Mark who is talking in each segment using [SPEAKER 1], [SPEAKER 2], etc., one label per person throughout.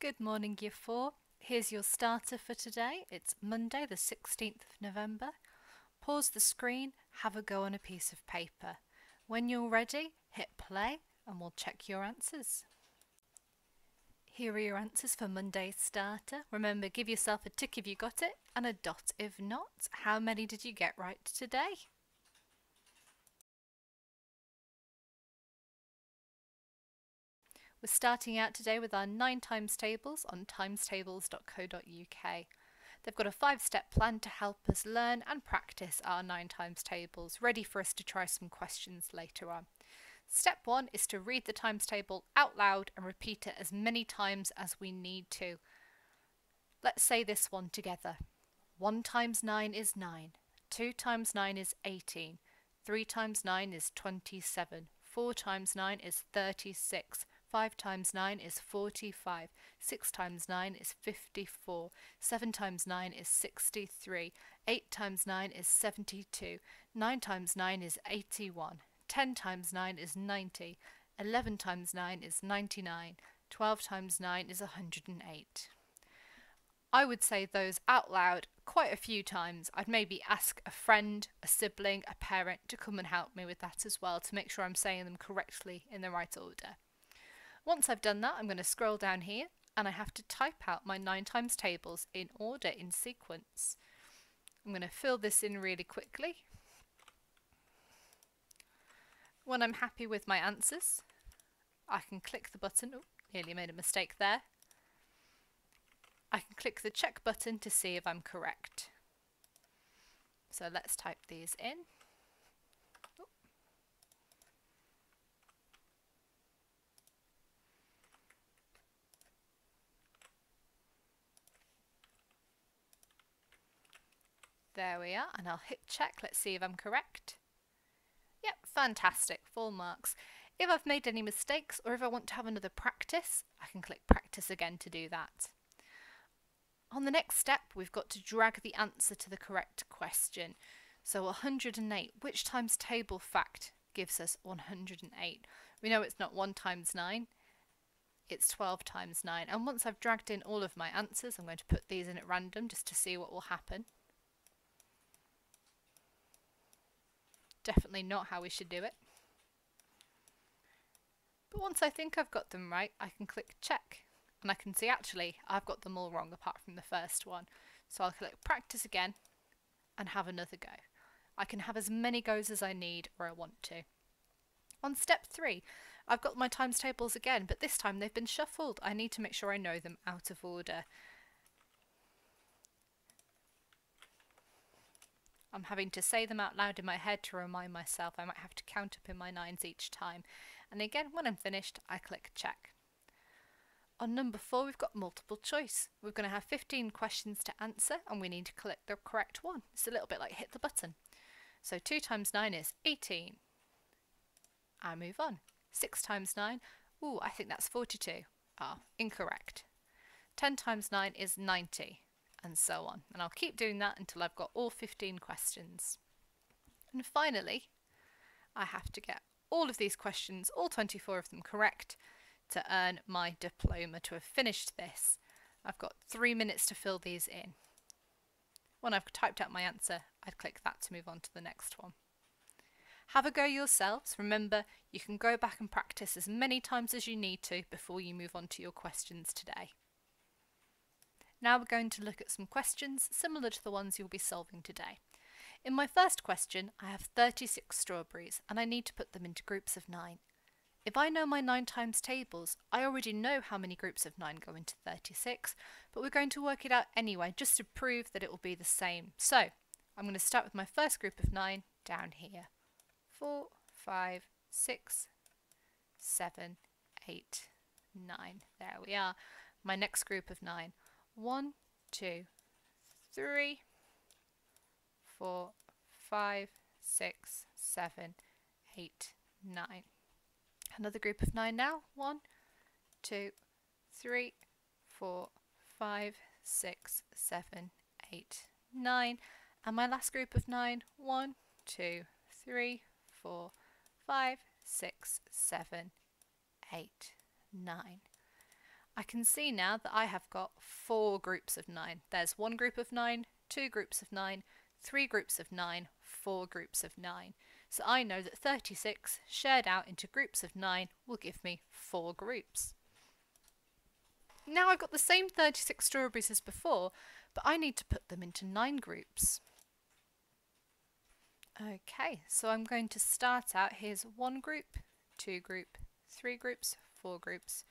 [SPEAKER 1] Good morning, Year 4. Here's your starter for today. It's Monday, the 16th of November. Pause the screen, have a go on a piece of paper. When you're ready, hit play and we'll check your answers. Here are your answers for Monday's starter. Remember, give yourself a tick if you got it and a dot if not. How many did you get right today? We're starting out today with our 9 times tables on timestables.co.uk. They've got a five step plan to help us learn and practice our 9 times tables, ready for us to try some questions later on. Step 1 is to read the times table out loud and repeat it as many times as we need to. Let's say this one together. 1 times 9 is 9, 2 times 9 is 18, 3 times 9 is 27, 4 times 9 is 36, 5 times 9 is 45, 6 times 9 is 54, 7 times 9 is 63, 8 times 9 is 72, 9 times 9 is 81, 10 times 9 is 90, 11 times 9 is 99, 12 times 9 is 108. I would say those out loud quite a few times. I'd maybe ask a friend, a sibling, a parent to come and help me with that as well to make sure I'm saying them correctly in the right order. Once I've done that, I'm going to scroll down here and I have to type out my 9 times tables in order, in sequence. I'm going to fill this in really quickly. When I'm happy with my answers, I can click the button. Oh, nearly made a mistake there. I can click the check button to see if I'm correct. So let's type these in. There we are, and I'll hit check. Let's see if I'm correct. Yep, fantastic, full marks. If I've made any mistakes or if I want to have another practice, I can click practice again to do that. On the next step, we've got to drag the answer to the correct question. So 108, which times table fact gives us 108? We know it's not 1 times 9, it's 12 times 9. And once I've dragged in all of my answers, I'm going to put these in at random just to see what will happen. Definitely not how we should do it. But once I think I've got them right, I can click check and I can see actually I've got them all wrong apart from the first one. So I'll click practice again and have another go. I can have as many goes as I need or I want to. On step three, I've got my times tables again, but this time they've been shuffled. I need to make sure I know them out of order. I'm having to say them out loud in my head to remind myself. I might have to count up in my nines each time. And again, when I'm finished, I click check. On number four, we've got multiple choice. We're going to have 15 questions to answer and we need to click the correct one. It's a little bit like hit the button. So 2 times 9 is 18. I move on. 6 times 9, ooh, I think that's 42. Ah, incorrect. 10 times 9 is 90 and so on. And I'll keep doing that until I've got all 15 questions. And finally, I have to get all of these questions, all 24 of them correct, to earn my diploma, to have finished this. I've got three minutes to fill these in. When I've typed out my answer, I'd click that to move on to the next one. Have a go yourselves. Remember, you can go back and practice as many times as you need to before you move on to your questions today. Now we're going to look at some questions similar to the ones you'll be solving today. In my first question, I have 36 strawberries and I need to put them into groups of 9. If I know my 9 times tables, I already know how many groups of 9 go into 36, but we're going to work it out anyway just to prove that it will be the same. So, I'm going to start with my first group of 9 down here. 4, 5, 6, 7, 8, 9. There we are. My next group of 9. One, two, three, four, five, six, seven, eight, nine. Another group of nine now. One, two, three, four, five, six, seven, eight, nine. And my last group of nine. One, two, three, four, five, six, seven, eight, nine. I can see now that I have got four groups of nine. There's one group of nine, two groups of nine, three groups of nine, four groups of nine. So I know that 36 shared out into groups of nine will give me four groups. Now I've got the same 36 strawberries as before, but I need to put them into nine groups. Okay, so I'm going to start out, here's one group, two group, three groups, four groups,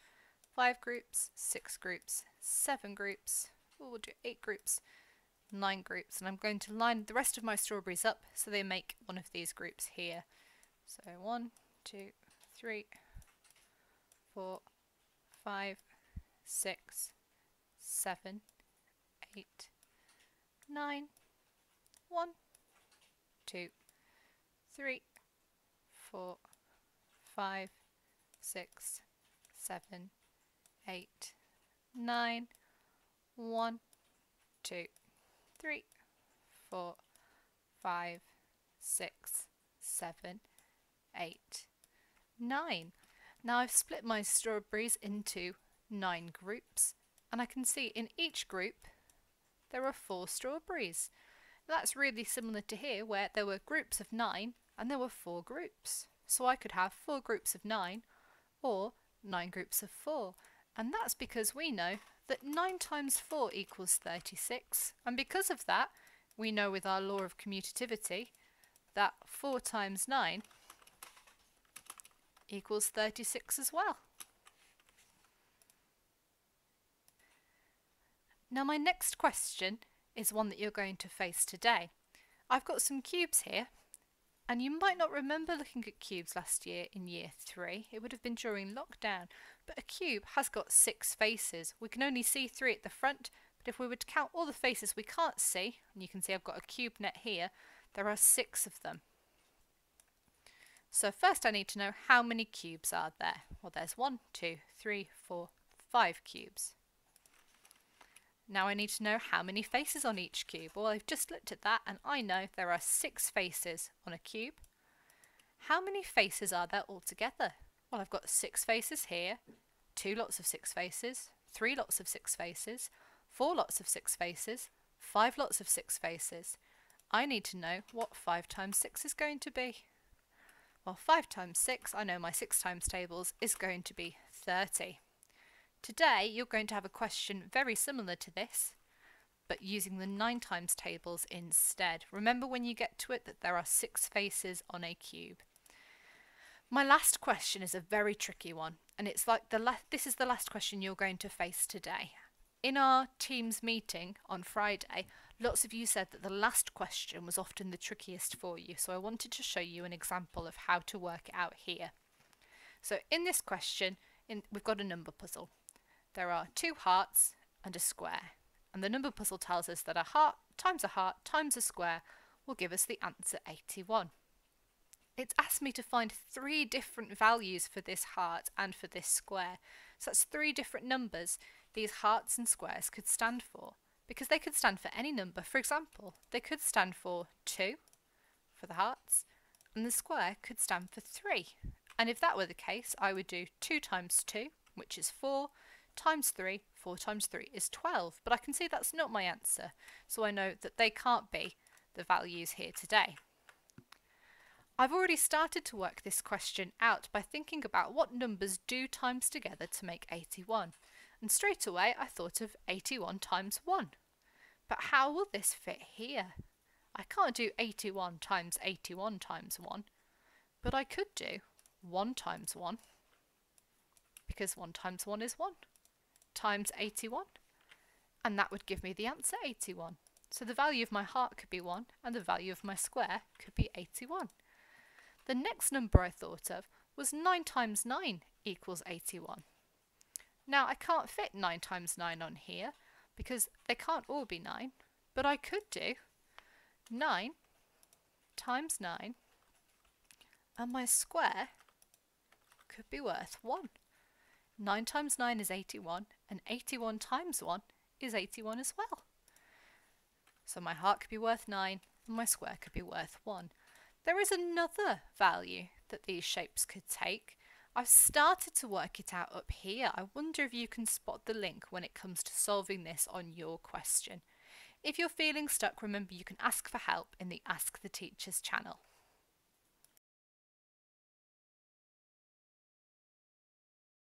[SPEAKER 1] five groups, six groups, seven groups, we'll do eight groups, nine groups, and I'm going to line the rest of my strawberries up so they make one of these groups here. So one, two, three, four, five, six, seven, eight, nine, one, two, three, four, five, six, seven, eight, nine, one, two, three, four, five, six, seven, eight, nine. Now I've split my strawberries into nine groups and I can see in each group there are four strawberries. That's really similar to here where there were groups of nine and there were four groups. So I could have four groups of nine or nine groups of four. And that's because we know that 9 times 4 equals 36. And because of that, we know with our law of commutativity that 4 times 9 equals 36 as well. Now my next question is one that you're going to face today. I've got some cubes here and you might not remember looking at cubes last year in year three. It would have been during lockdown. But a cube has got six faces. We can only see three at the front, but if we were to count all the faces we can't see, and you can see I've got a cube net here, there are six of them. So first I need to know how many cubes are there. Well, there's one, two, three, four, five cubes. Now I need to know how many faces on each cube. Well, I've just looked at that and I know there are six faces on a cube. How many faces are there altogether? Well, I've got six faces here, two lots of six faces, three lots of six faces, four lots of six faces, five lots of six faces. I need to know what 5 times 6 is going to be. Well, 5 times 6, I know my 6 times tables, is going to be 30. Today you're going to have a question very similar to this, but using the 9 times tables instead. Remember when you get to it that there are 6 faces on a cube. My last question is a very tricky one, and it's like the this is the last question you're going to face today. In our Teams meeting on Friday, lots of you said that the last question was often the trickiest for you, so I wanted to show you an example of how to work it out here. So in this question, in, we've got a number puzzle. There are two hearts and a square, and the number puzzle tells us that a heart times a heart times a square will give us the answer 81 it's asked me to find three different values for this heart and for this square. So that's three different numbers these hearts and squares could stand for. Because they could stand for any number. For example, they could stand for 2 for the hearts, and the square could stand for 3. And if that were the case, I would do 2 times 2, which is 4, times 3, 4 times 3 is 12. But I can see that's not my answer, so I know that they can't be the values here today. I've already started to work this question out by thinking about what numbers do times together to make 81. And straight away I thought of 81 times 1. But how will this fit here? I can't do 81 times 81 times 1, but I could do 1 times 1, because 1 times 1 is 1, times 81, and that would give me the answer 81. So the value of my heart could be 1, and the value of my square could be 81. The next number I thought of was 9 times 9 equals 81. Now I can't fit 9 times 9 on here because they can't all be 9, but I could do 9 times 9 and my square could be worth 1. 9 times 9 is 81 and 81 times 1 is 81 as well. So my heart could be worth 9 and my square could be worth 1. There is another value that these shapes could take. I've started to work it out up here. I wonder if you can spot the link when it comes to solving this on your question. If you're feeling stuck, remember you can ask for help in the Ask the Teachers channel.